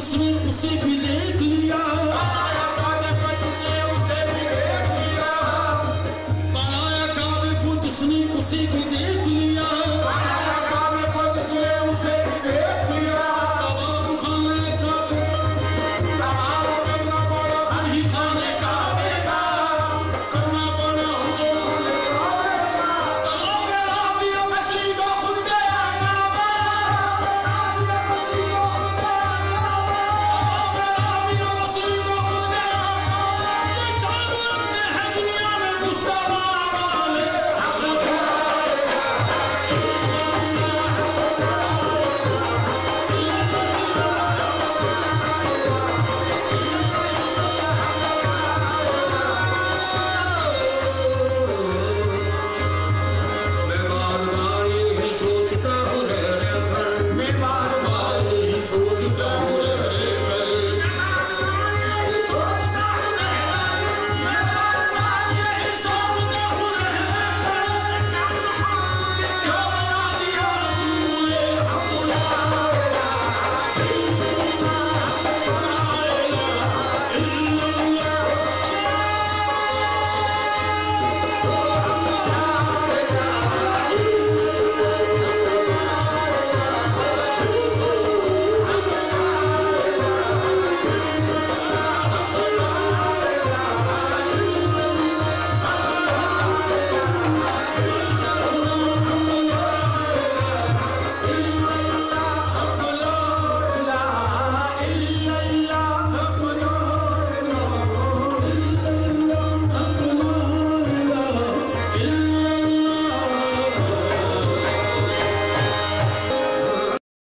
उसने उसे भी देख लिया। बनाया काव्य उसे भी को